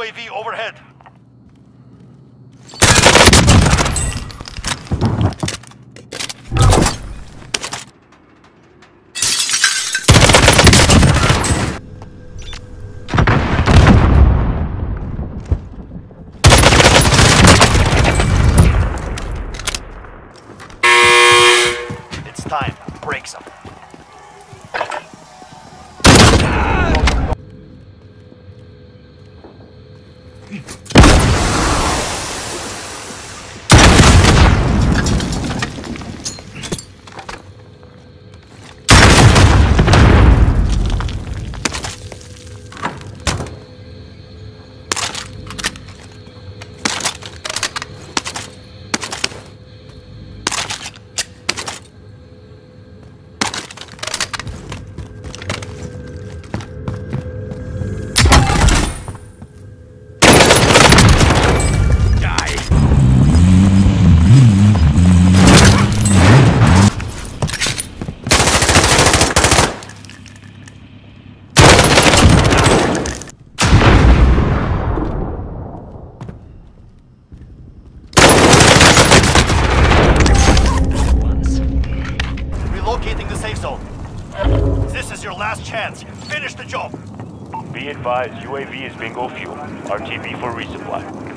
UAV overhead. This is your last chance. Finish the job. Be advised, UAV is bingo fuel. RTB for resupply.